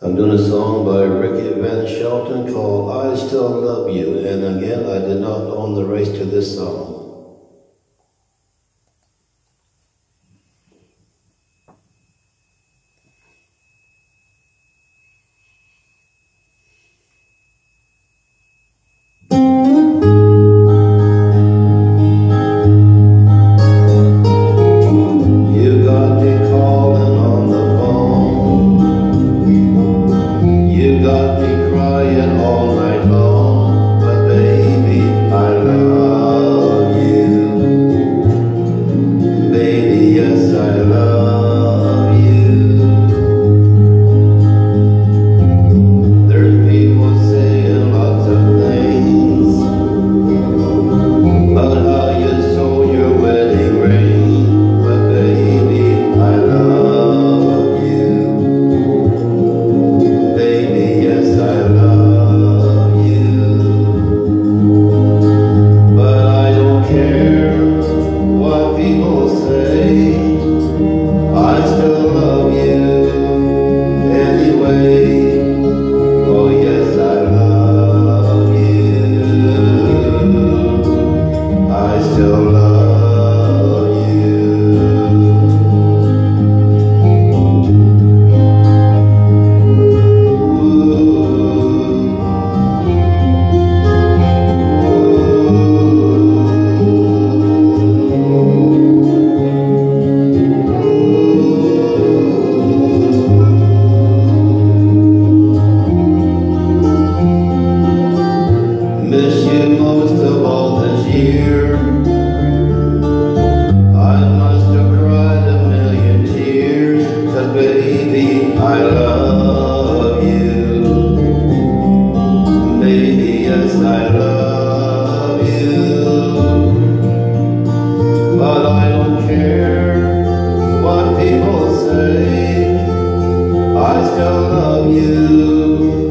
I'm doing a song by Ricky Van Shelton called I Still Love You. And again, I did not own the rights to this song. You most of all this year. I must have cried a million tears, baby, I love you. Baby, yes, I love you. But I don't care what people say. I still love you